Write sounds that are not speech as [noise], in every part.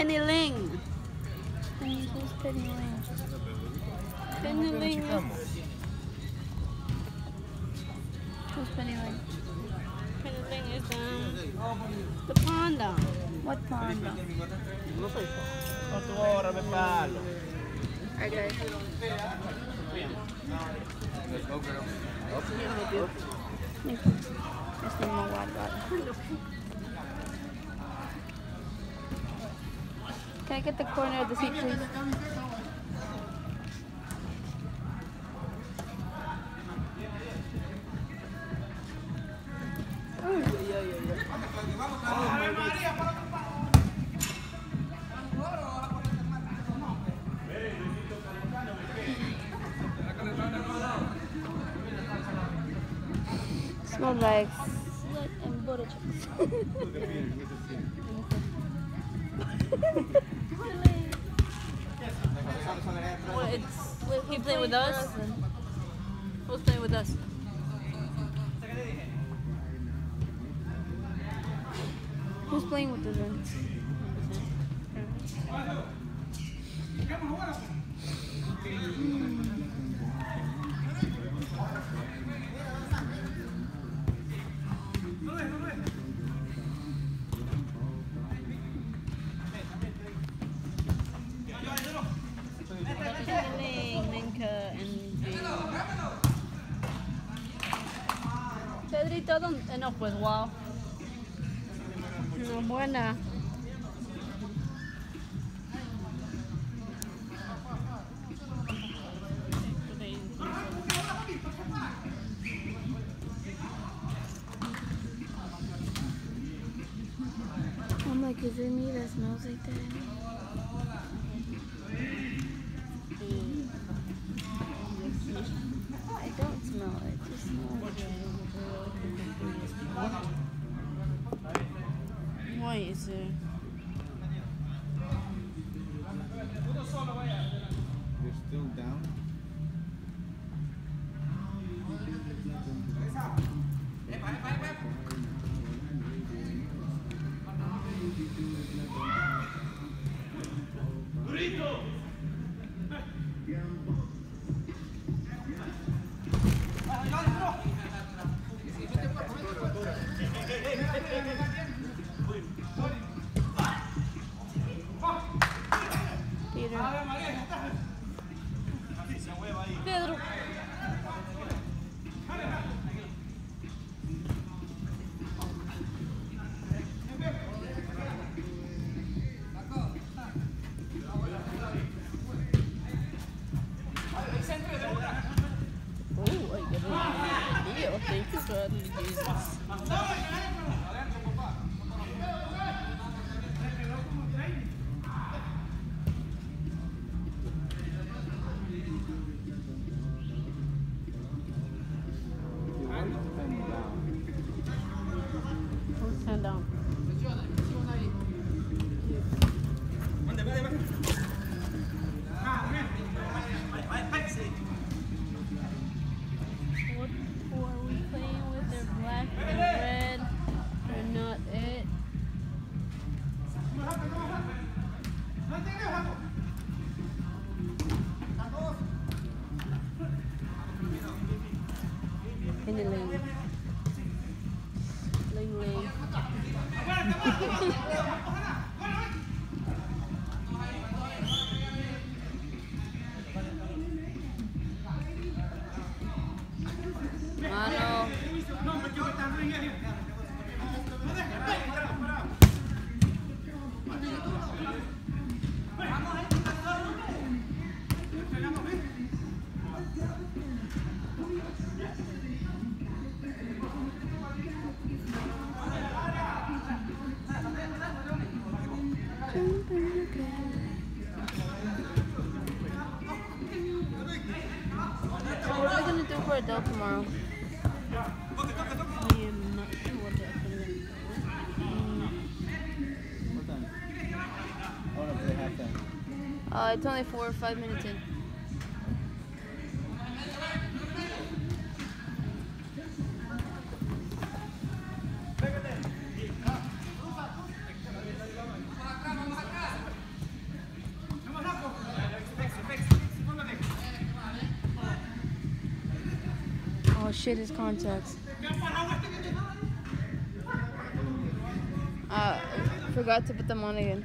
Penny Ling. Who's Penny Ling? Pennyling. Who's penny ling is um, the panda. What panda? Thank you. Can I get the corner of the seat, please? todo, no, pues wow. No, buena. Ew, thank you, Jesus. Uh, it's only four or five minutes in. Oh shit, his contacts. Uh, forgot to put them on again.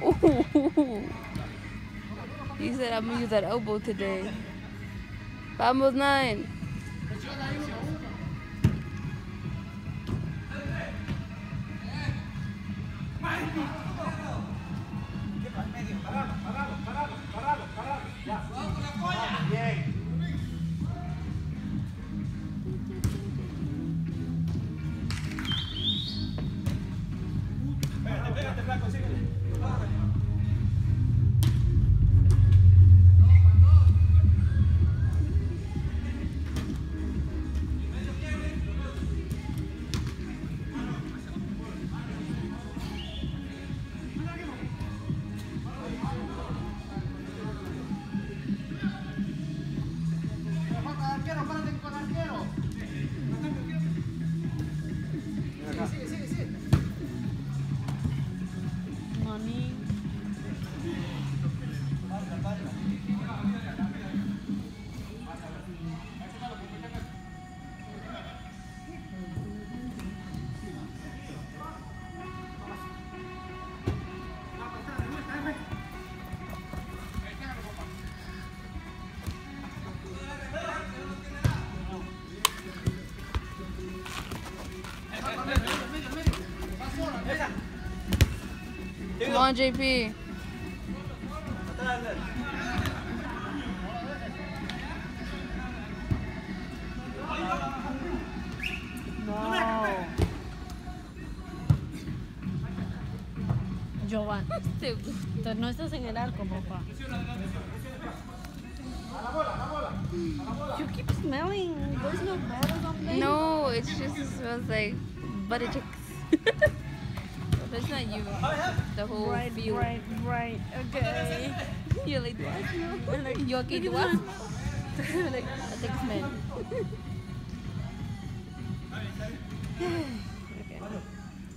[laughs] He said I'm gonna use that elbow today. Vamos nine. On, JP. No. Tú no estás en el arco, papá. You keep smelling. There's no bottles on there. No, it's just smells like butter chicks. You okay? I smell? like, I think smell. okay.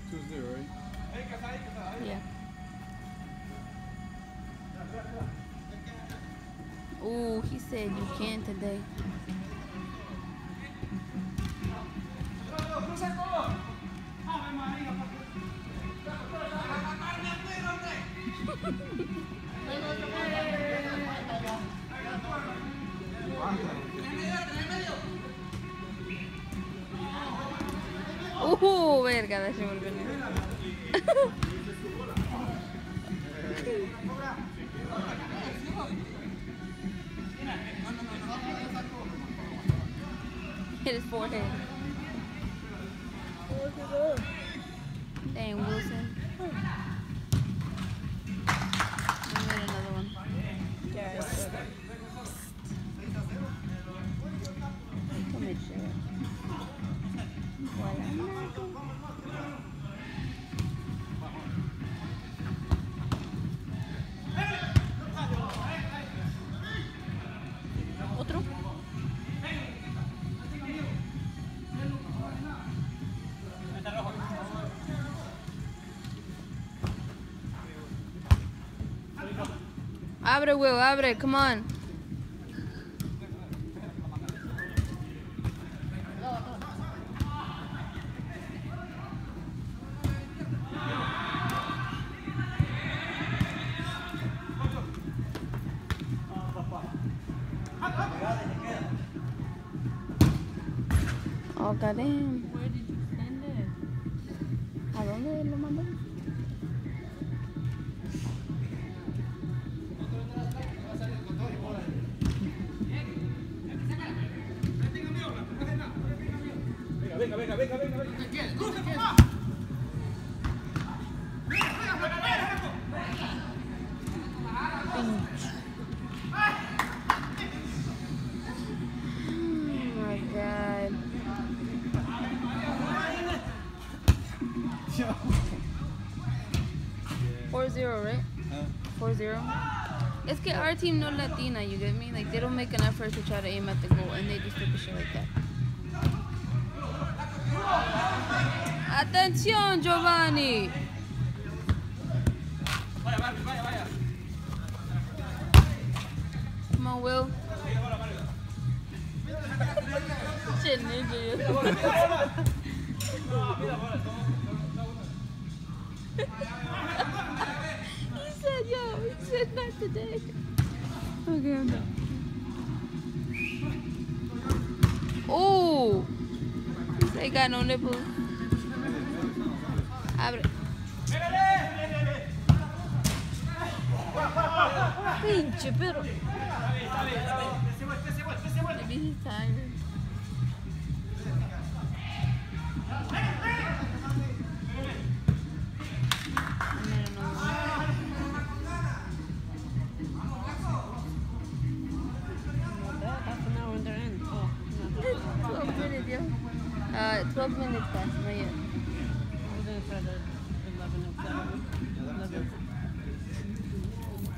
Tuesday, right? Yeah. Ooh, he said you can today. Abre, Will, abre, come on. Team no Latina, you get me? Like they don't make an effort to try to aim at the goal, and they just do stupid shit like that. Atención, Giovanni. Come on, Will. [laughs] Shit, ninja. [laughs] he said, yo, he said not today. Okay, I'm done. Oh, they got no nipples. Abre. Pinche, pero. Maybe he's tired. Yo. Uh, 12 minutes past, not yet. We're gonna try the 11 of seven.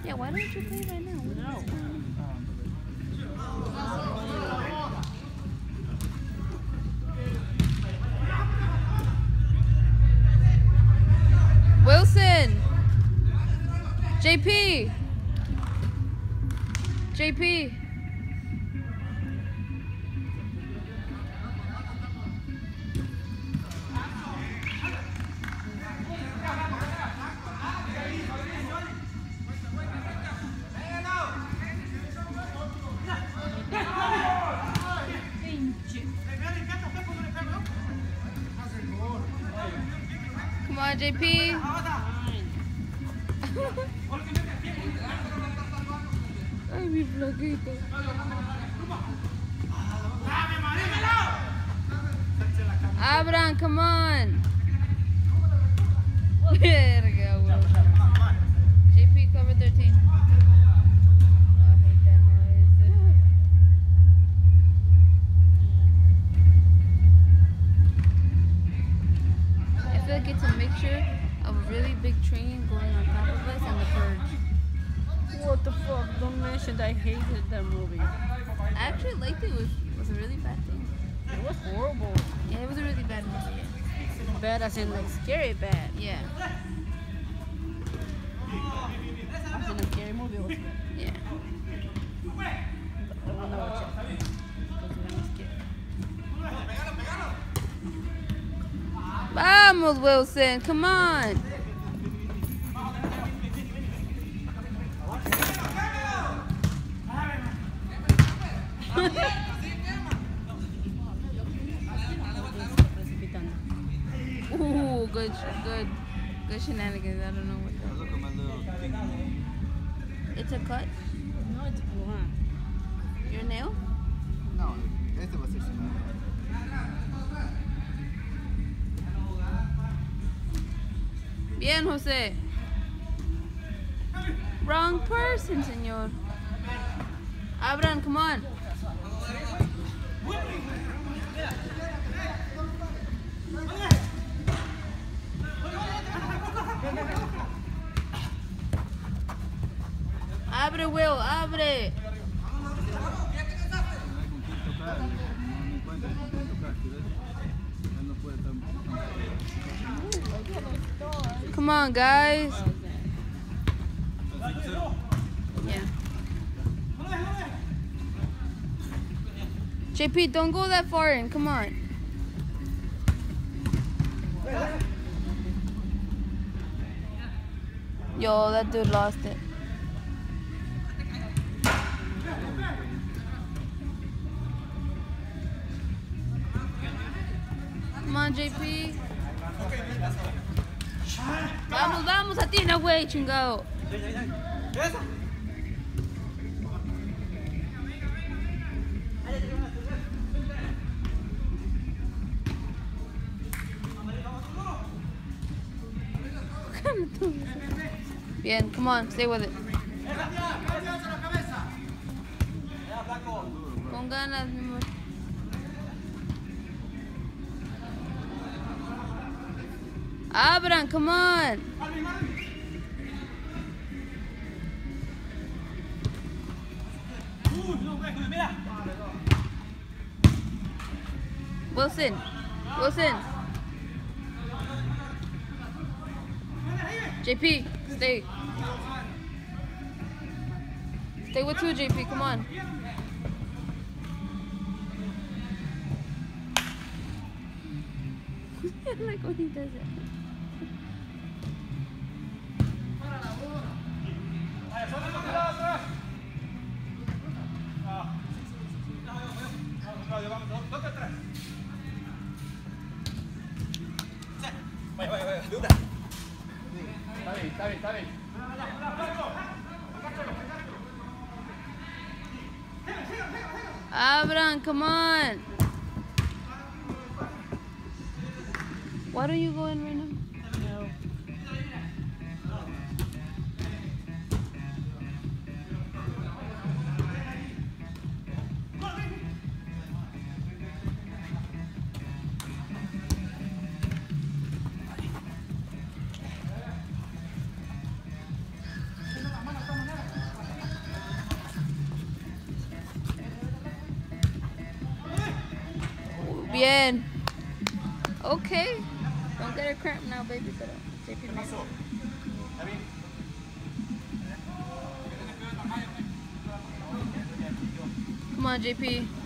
Yeah, why don't you play right now? No. Wilson! JP! JP! JP! Ay, mi flaquito. Vamos, Come on. Bien, Jose. Wrong person, señor. Abran, come on. Abre, Will, abre. Come on, guys. Yeah. JP, don't go that far in. Come on. Yo, that dude lost it. Güey, chingado. Bien, come on, stay with it. Con ganas, mi amor. Abran, come on. Wilson, Wilson. JP, stay. Stay with two, JP, come on. [laughs] Like when he does it. Come on. Why don't you go in right Come on, JP.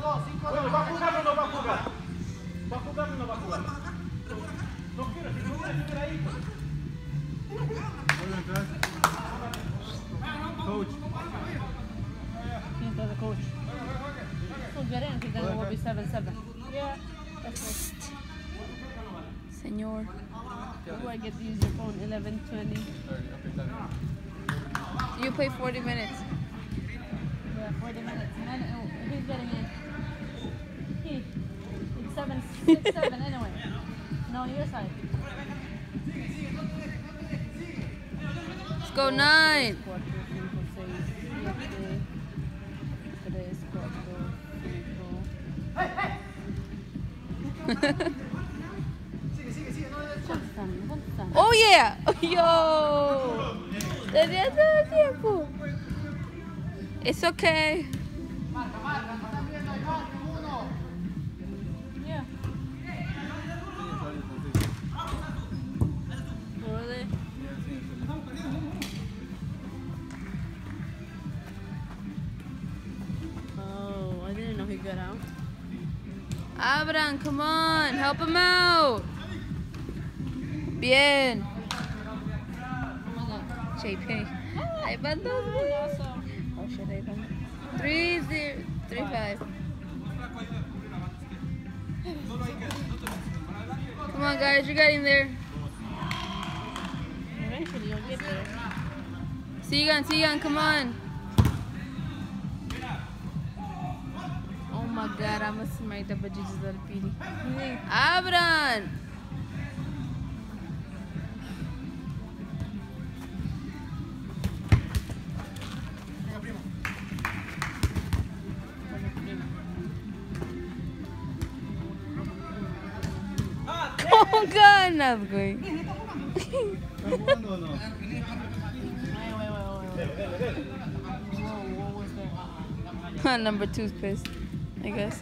2, 5, 2. ¿Va a jugar o no va a jugar? ¿Va a jugar o no va a jugar? No quiero, si no ahí. Coach. Pinta the coach. Sugerent that it will be 7-7. Yeah, that's it. Senor. Where do I get to use your phone? Eleven twenty. You play 40 minutes. 7 6 7 anyway. No, your side. Let's go nine. 4, 5, 6, 7, 3, 4, 5. ¿Cuántos ¿Cuántos están? Oh yeah. [laughs] Yo. Tenía todo tiempo. It's okay. Guys, you're getting there. eventually you'll get there. Sigan, come on. Oh my god, I must smite the bajajis del pili. Abran! Was [laughs] that? Ah, number two's pissed, I guess.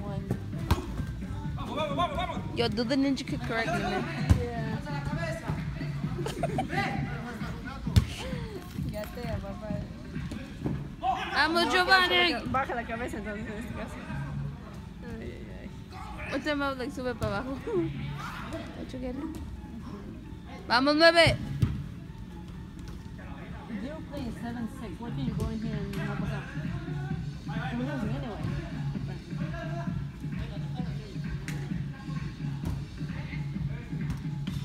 One. Yo, do the ninja kick correctly, man. Yeah. Ya te, papá. Vamos, Giovanni! Baja la cabeza entonces en este caso. Ay, ay, ay. What's the mouth like sube para abajo? [laughs] Don't you get it? Vamos, nueve. Zero playing seven six. Why can't you go in here and help us out? We're losing anyway.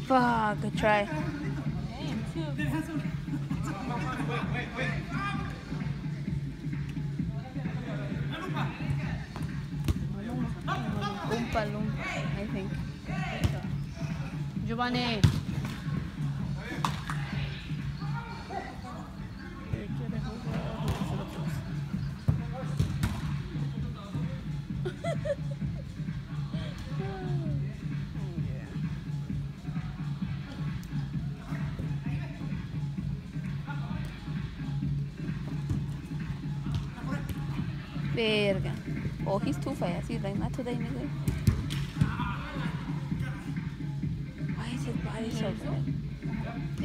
Fuck, good try. Damn, two. Oompa Loompa, I think. Giovanni. Verga. Oh, he's too fast. He's like, not today, nigga.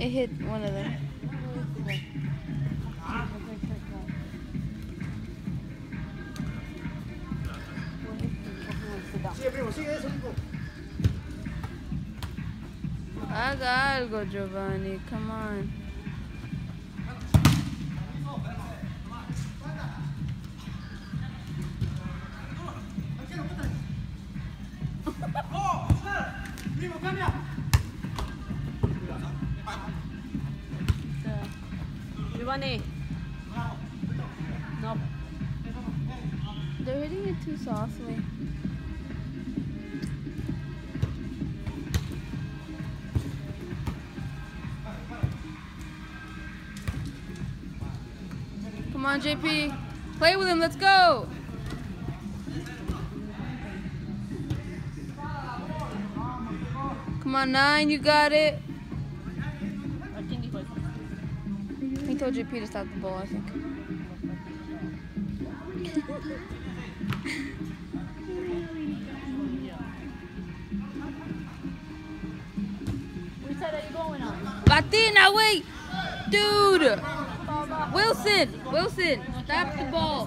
It hit one of them. Sigue eso, algo, Giovanni. Come on. JP. Play with him. Let's go. Come on, nine. You got it. I think it was. He told JP to stop the ball, I think. Which side are you going on? Patina, wait! Dude! Wilson! Wilson! Stop the ball!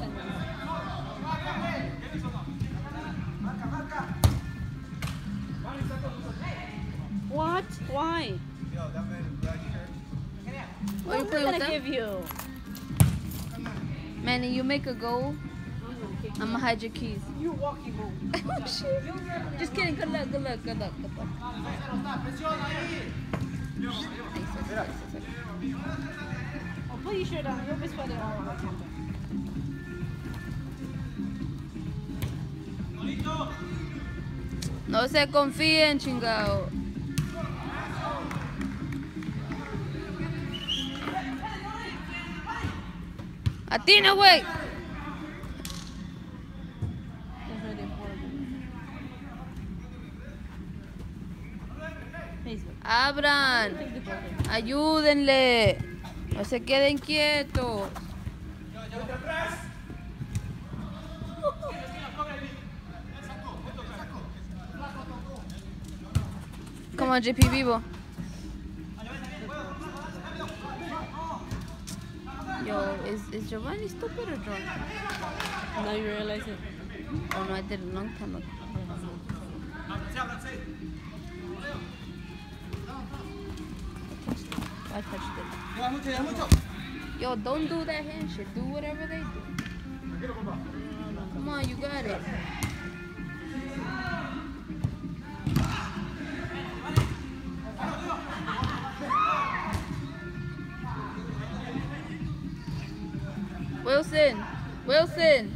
What? Why? What are you I'm gonna with them? give you. Manny, you make a goal, I'm gonna hide your keys. you. You're walking home. [laughs] oh, shit. Just kidding. Good luck, good luck, good luck, good luck. Oh, put your shirt on. You'll be sweating all over. No se confíen, chingado. Atina, güey. That's really horrible. Facebook. Abran. Take the ball. Ayúdenle. No se queden quietos. Come on, JP Vivo. Yo, is, is Giovanni stupid or drunk? Now you realize it. Oh no, I did a long time ago. I touched it. Yo, don't do that hand shit. Do whatever they do. Come on, you got it. Wilson, Wilson.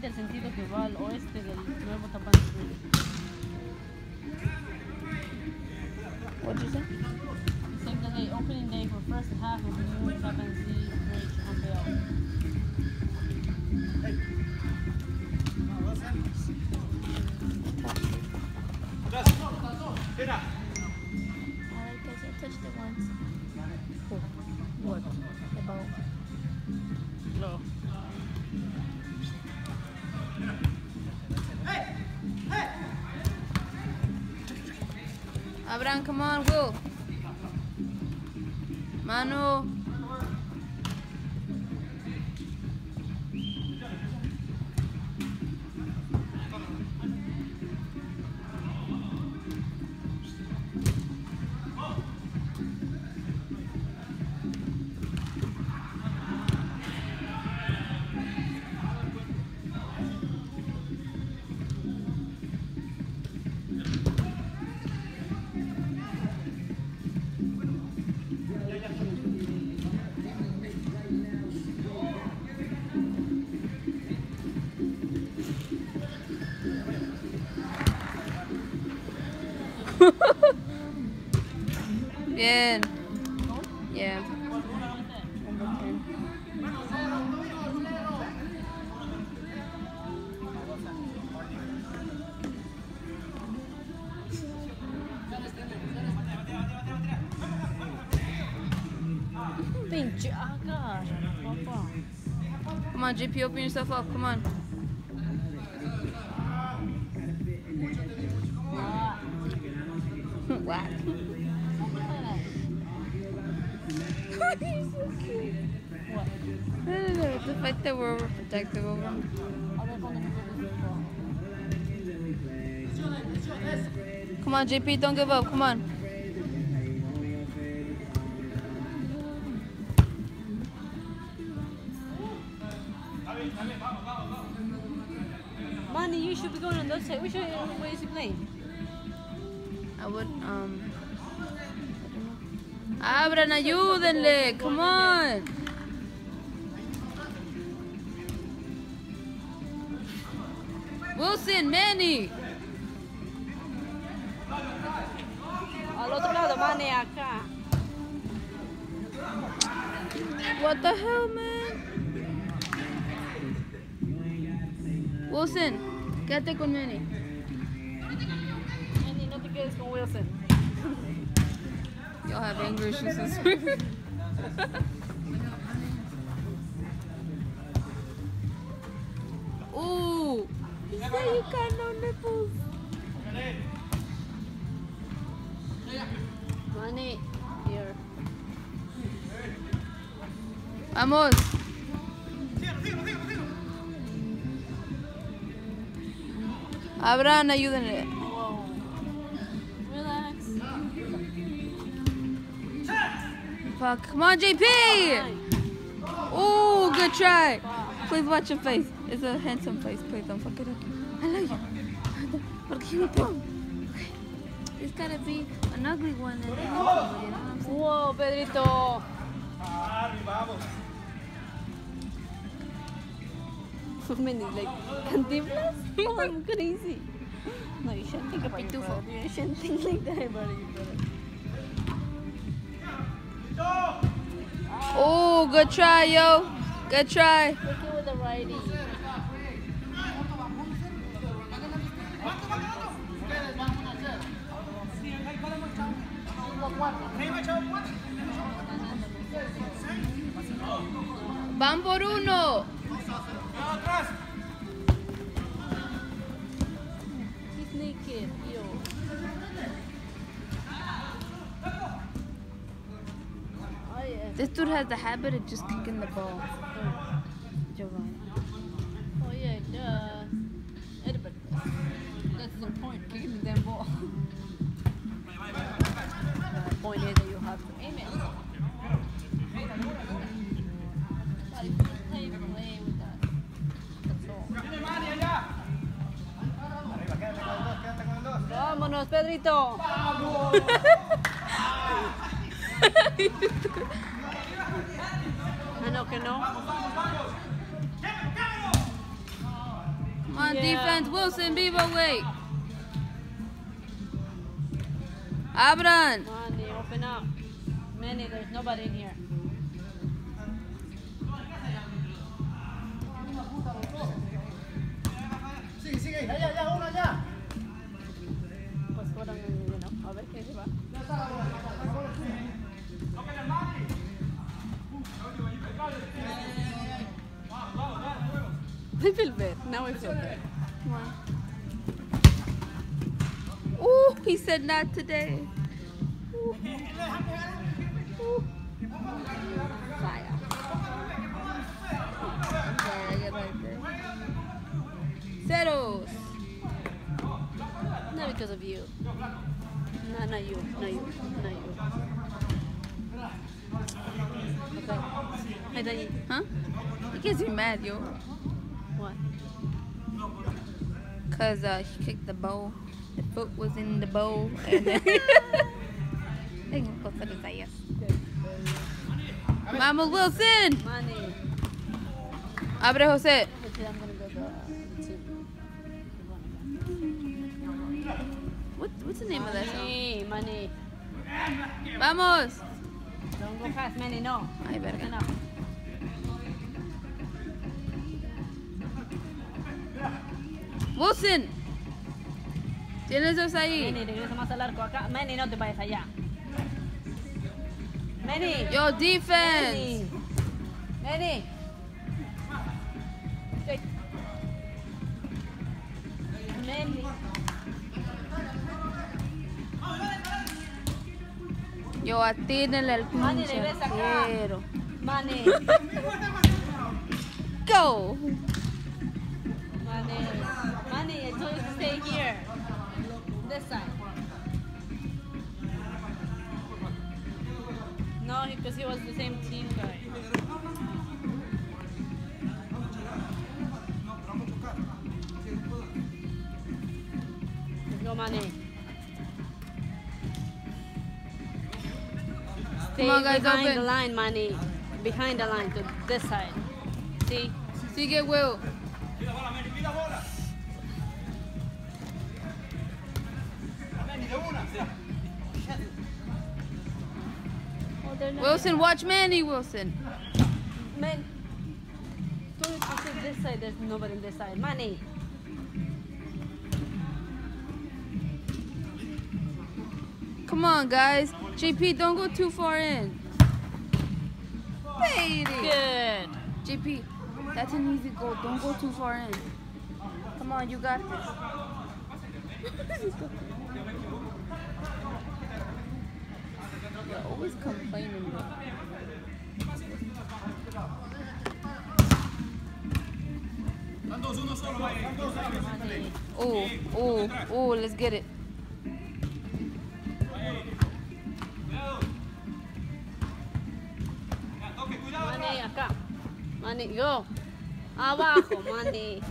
realmente Abraham, come on, Will. JP, open yourself up. Come on. Ah, what? No, no, no. The fact that we're overprotective over him. Come on, JP, don't give up. Come on. Which way, way is he playing? I would, um. Abran, ayúdenle. Come on. Wilson, Manny. Al otro lado, Manny, acá. What the hell, man? Wilson, quédate con Manny. Manny, Wilson. Y'all have anger issues this [laughs] week. Ooh. He said got no nipples. Manny, here. Vamos. Abran, ayúdenle. Fuck. Come on, JP. Ooh, good try. Please watch your face. It's a handsome face. Please don't fuck it up. I love you. Porque you pong. It's gotta be an ugly one and one, you know what I'm? Whoa, Pedrito. Arri, vamos. Manny, like, cantinflas? [laughs] Oh, I'm crazy. No, you shouldn't think about your Pitufo. You shouldn't think like that about your brother. Oh, good try, yo. Good try. Van por uno. He's naked. This dude has the habit of just kicking the ball. Giovanni. Oh yeah, it does. Edward. That's the point. Kicking the damn ball. the point is that you have to aim it. But if you play, play with that. That's all. Tiene mani allá. Que no. Come on, Yeah. defense. Wilson, Beaver, wait. Abran. Money, open up. Manny, there's nobody in here. Sigue, sigue. Allá, allá, uno allá. Pues fueron, you a ver qué se va. I feel bad. Now I feel bad. Come. Ooh, he said not today. Ooh. Ooh. Fire. I. Zeros. Not because of you. No, not you. Not you. Not you. Okay. Hey, Danny. Huh? Gets me mad, yo. What? Cause uh, he kicked the bowl. The foot was in the bowl. And [laughs] then Tengo cosas de esas. Vamos, Wilson. Money. Abre, José. Actually, I'm gonna go to to. What, what's the name of that song? Money, money. Vamos. Don't go fast, Manny. No. Ay, verga. Enough. Wilson. Tienes dos ahí. Manny, regresa más al arco acá. Manny, no te vayas allá. Manny. Yo, defense. Manny. Manny. Manny. Yo, atírenle al Manny, pinche regresa acá. Manny. [laughs] Go. This side. No, because he was the same team guy. Go, Manny. Stay Come on, guys, behind open. the line, money. Behind the line to this side. See? Sigue, Will. Wilson, watch Manny, Wilson. Man, you to this side. There's nobody on this side. Money. Come on, guys. JP, don't go too far in. Lady. Good. JP, that's an easy goal. Don't go too far in. Come on, you got this. [laughs] You're always complaining. Bro. Van dos, uno solo, Manny. Van dos, Money. Oh, oh, oh, let's get it. Money acá. Money, go. Abajo, money.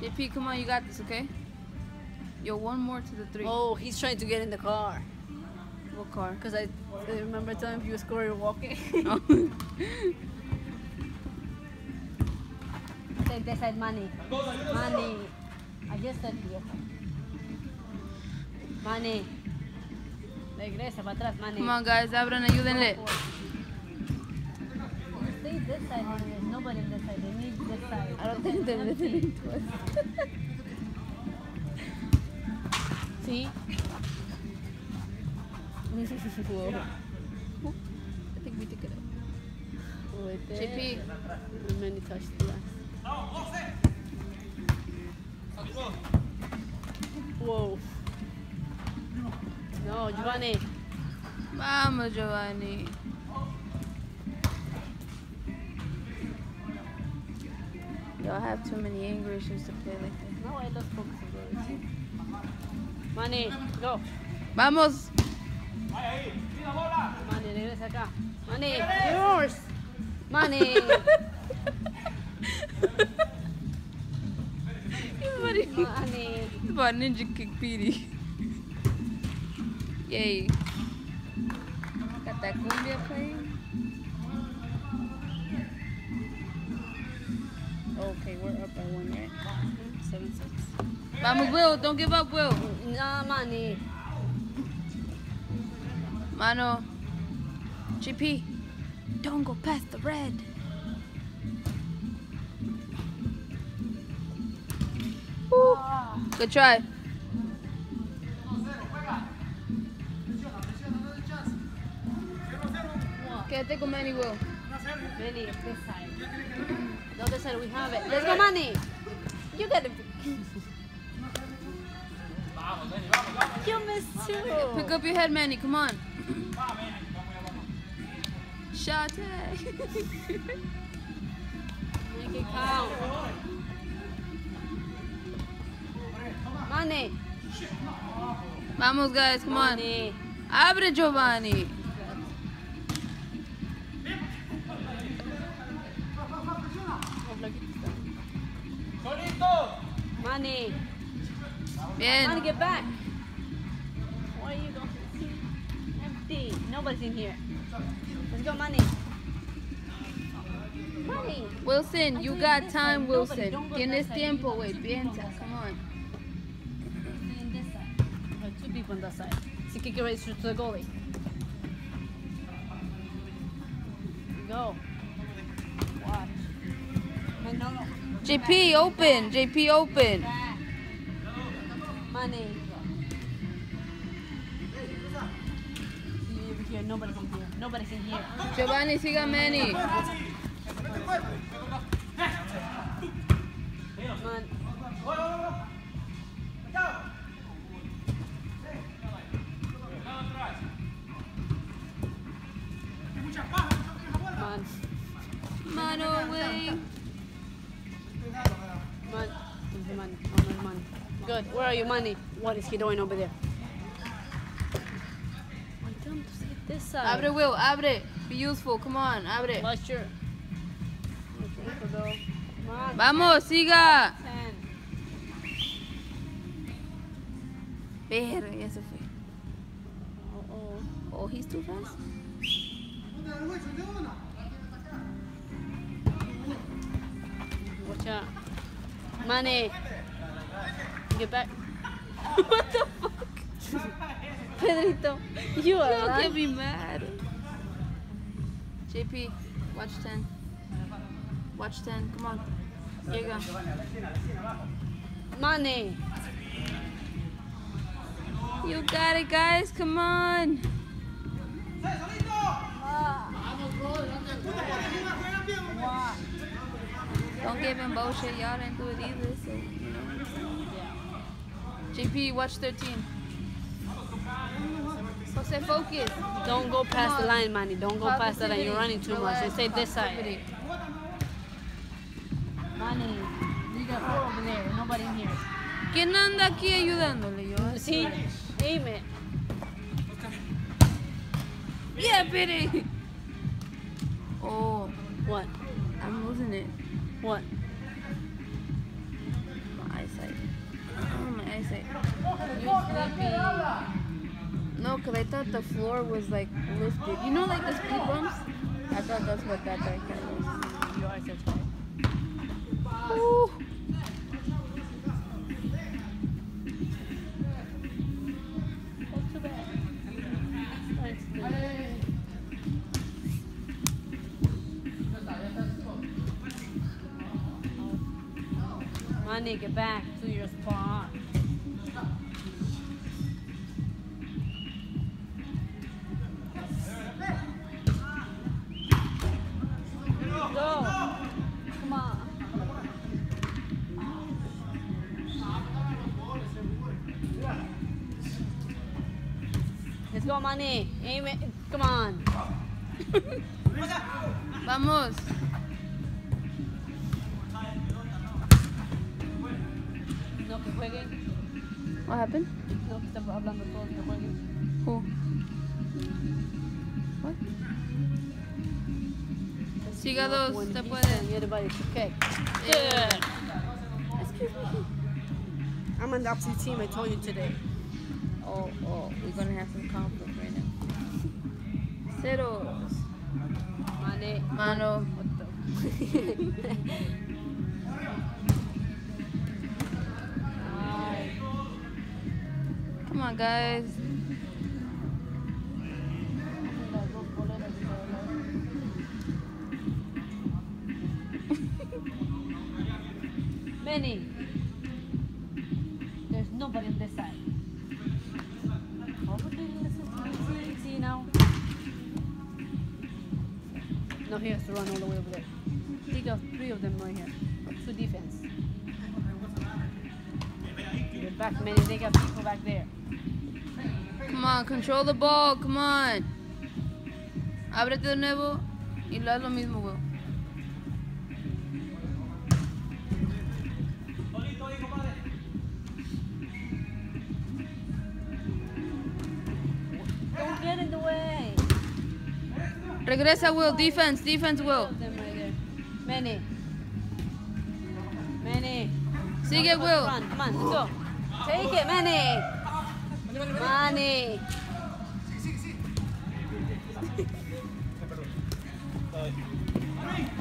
JP, come on, you got this, okay? Yo, one more to the three. Oh, he's trying to get in the car. What car? Because I, I remember telling him you score you're walking. Oh. [laughs] Take this side, money. Money. I just said yes. Money. Regresa para atrás, money. come on, guys, abran, ayúdenle. Stay this side, money. Nobody on this side. They need this side. I don't think they're listening to us. [laughs] See? Whoa. I think we took it out. Oh, este JP. And then he touched the last. Whoa. No, Giovanni. Vamos, Giovanni. Y'all have too many Englishes to play like that. No, I love focus on the team. Mane, go. Vamos. Mane, regresa acá. Mane, yours. Mane. Everybody. [laughs] Mane. About ninja kick Petey. Yay. Got that cumbia playing. Okay, we're up by one, right? Seven, six. Vamos, Will. Don't give up, Will. Nah, Mane. Mano. GP. Don't go past the red. Woo. Good try. Quédate con Manny, Will. Really, this side. The other side, we have it. Let's go, Mane. You gotta be. Too. Pick up your head, Manny. Come on. Shot Make it count. Mane. Vamos, guys. Come on. Abre, Giovanni. ¡Solito! Mane. Mane, Bien. get back. Nobody's in here. Let's go, Mane. Mane. Wilson, I you got time, side. Nobody, Wilson. don't go Tienes that tiempo, You güey. Piensa. Come on. In this side. We have two people on that side. So kick it right straight to the goalie. Go. Watch. No, no. JP, open. JP, open. Nobody's in here. Giovanni, siga Manny. Man. Man. Away. Man. Where's the money? Oh, no money. Good. Where are you, money? What is he doing over there? Side. Abre, Will. Abre. Be useful. Come on. Abre. Last year. Come on. Vamos, siga. Ten. Verga, ya se fue. Oh, oh. Oh, he's too fast. Watch out. Money. Get back. [laughs] what the fuck? Pedrito, you are Don't get me mad. JP, watch 10. Watch 10. Come on. Llega. Money. You got it, guys. Come on. Don't give him bullshit. Y'all didn't do it either. So, you know. JP, watch 13. Focus. Don't go past the line, Manny. Don't go past the line. You're running too much. And stay this side. Positivity. Manny, you got four over there. Nobody in here. ¿Quién anda aquí ayudándole? Yo. See? Aim it. Yeah, pity. Oh, What? I'm losing it. What? My eyesight. Oh, my eyesight. No, because I thought the floor was like lifted. You know, like the speed bumps? I thought that's what that was. Ooh. Not too bad. Thanks, dude. Money, get back to your spot. Siga dos, When se he's puede. saying Everybody's okay. Yeah. I'm on the opposite team. I told you today. Oh, oh, we're gonna have some conflict right now. Ceros. Manny. Mano. What [laughs] the? Come on, guys. No, he has to run all the way over there. He got three of them right here. Two defense. Get back, Manny. They got people back there. Come on, control the ball. Come on. Ábrete de nuevo y lo haz lo mismo, güey. Regresa, Will. Defense, defense, Will. Them right there. Manny. Manny. Sigue, Come Will. on, come on, let's go. Take it, Manny. Manny.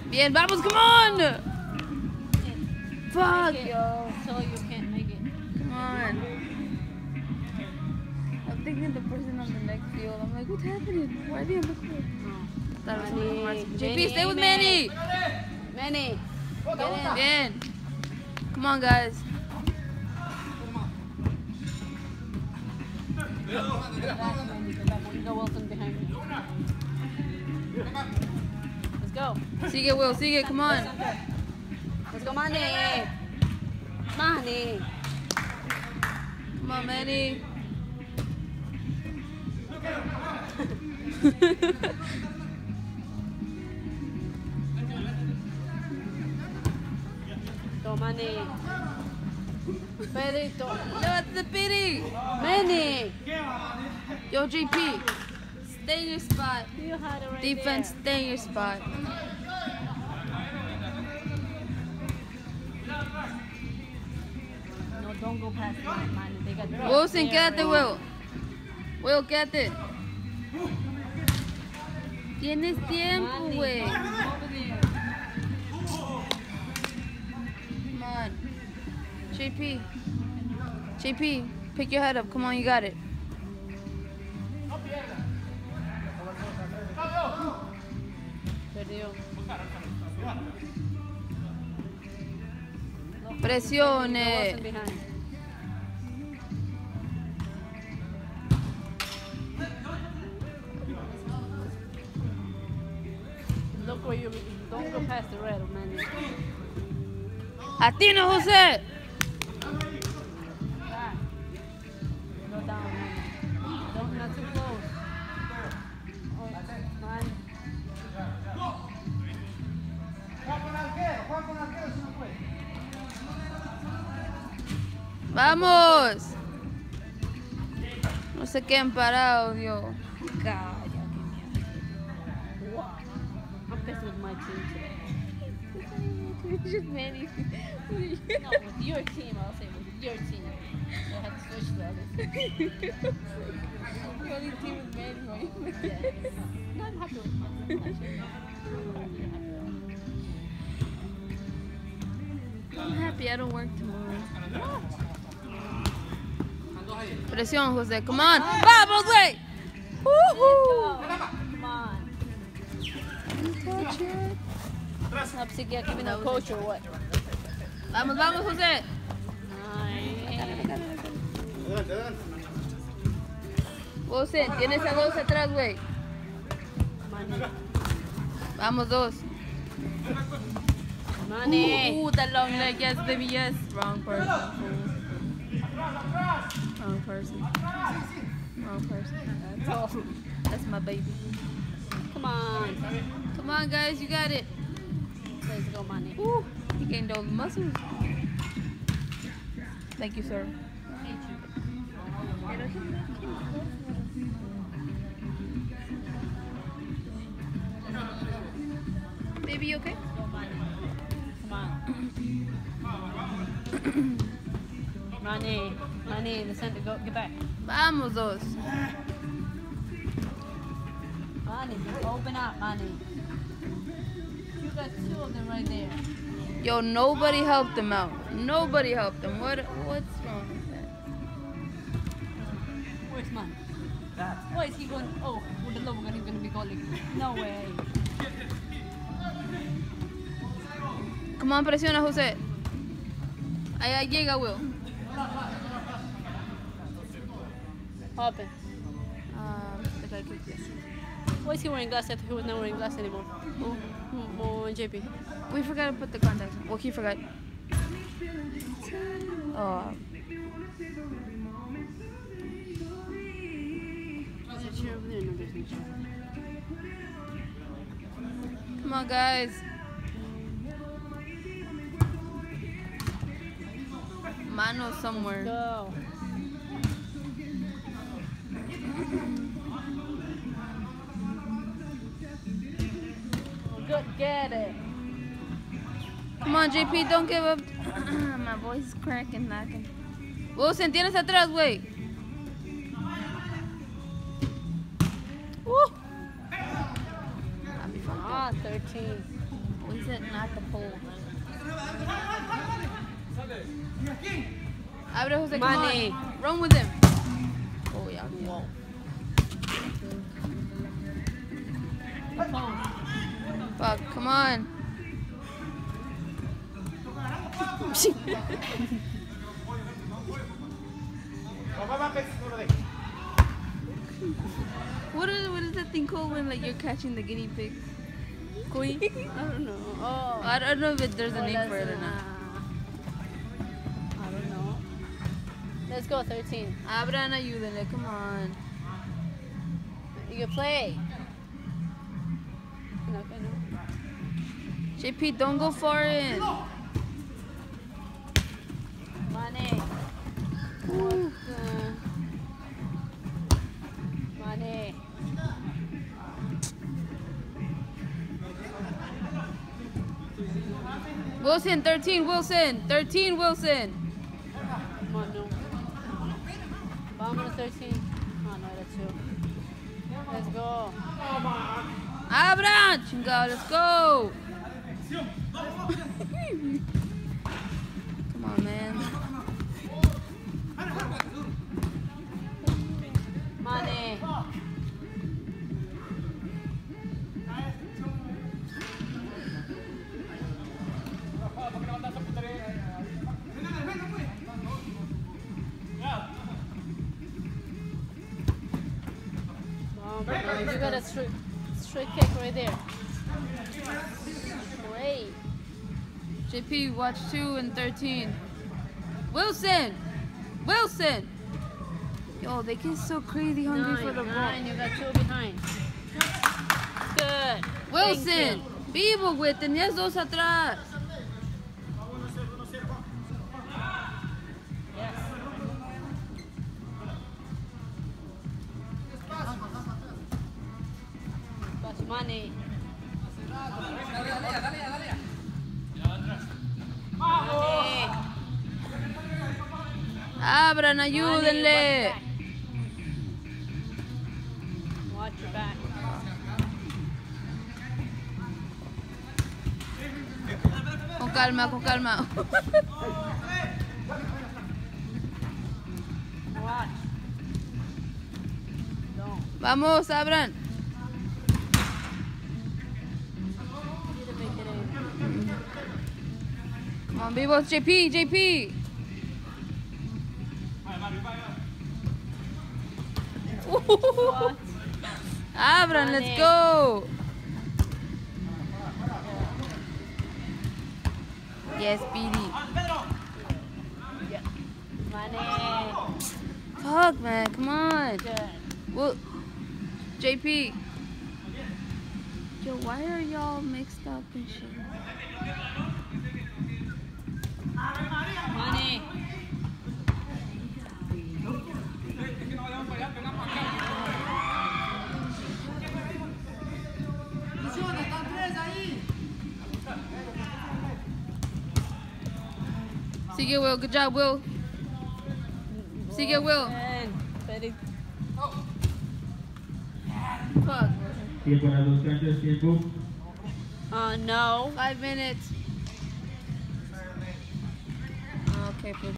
Bien, vamos, come on. Fuck. Yo, so you can't make it. Come on. I'm thinking the person on the next field. I'm like, what's happening? Why are they on the court? JP, stay with. Manny. Manny. Get in. Bien. Come on, guys. Get back, Manny. You got Wilson behind me. Let's go. Sigue, Will. Sigue. Come on. Let's go, Manny. Manny. Come on, Manny. [laughs] Go, Manny. Pedrito. Levántate, Piri. Manny. Yo, JP. Stay in your spot. You it right Defense, there. stay in your spot. No, don't go past the line, Manny. They got Wilson, quédate, right Will. Will, quédate. Tienes tiempo, güey. JP. JP, pick your head up. Come on, you got it. Perdió. Presione. Wilson behind. Look where you don't go past the red, man. A ti se queden parados, Dios. Calla, que mierda. I'm pissed with my team today. Just Manny. No, with your team, I'll say with your team. So I had to switch the only team with Manny, right? Yes. No, I'm happy with. I'm. I'm happy I don't work tomorrow. Presión, José. Come on. Vamos, güey. Coach or what? Vamos, vamos, José. José, tienes a dos atrás, güey. Vamos, dos. Money. Ooh, that long leg. Yes, baby, yes. Wrong person. Person. Wrong person. That's all. That's my baby. Come on. Come on, guys, you got it. Let's go, money. Woo! He gained the muscles. Thank you, sir. Baby, you okay? Come on. [clears throat] money. Money in the center. Go. Get back. Vamos, dos. Money. Open up, money. You got two of them right there. Yo, nobody helped them out. Nobody helped them. What? What's wrong with that? Where's money? Why is he going? Oh, with the lower gun, he's gonna be calling. No way. Come on, presiona, José. Allá llega, Will. Um, the guy kicked it. Why is he wearing glasses? He was not wearing glasses anymore. Oh, Mm, Oh, JP. we forgot to put the contacts. Well, he forgot. Oh, Is there a chair over there? No, there's no chair. come on, guys. Mano somewhere. Go. Good, get it. Come on, JP, don't give up. [clears throat] My voice is cracking, knocking. Wilson, tienes atrás, güey. Woo! Ah, 13. We said not the pole. Abre, Jose, come Money. on. Run with him. Oh, yeah. Whoa. Fuck, come on. Papá, va, pez, no lo dejes. What is, what is that thing called when like you're catching the guinea pig? Koi? [laughs] I don't know. Oh. I don't know if there's a Oh, name for it or not. I don't know. Let's go, 13. Abran, ayúdenle, come on. You can play. No, no. JP, don't go far in. Money. What the? Money. Wilson, 13, Wilson. 13, Wilson. Come on, no. Vámonos, 13. Oh, no, era two. Let's go. Abran! Chingado, let's go. Come on, man. Watch 2 and 13. Wilson! Wilson! Yo, they get so crazy hungry for the Nine, ball. nine. You got two behind. Good. Wilson! Vivo, güey, tenías dos atrás. Yes. Got your money. Money. Abran, Money, ayúdenle. watch back. Watch your back. Con calma, con calma. Watch. Don't. Vamos, abran. You didn't make it in. Come on, vivos, JP, JP. Abran, let's go. Yes, BD. Yeah. Money. Fuck, man, come on. Good. Well, JP. Yo, why are y'all mixed up and shit? Sigue, Will. Good job, Will. Sigue, Will. Bien. Betty. Fuck. Tiempo en las dos canchas, tiempo. Uh, no. Five minutes. Okay, pues.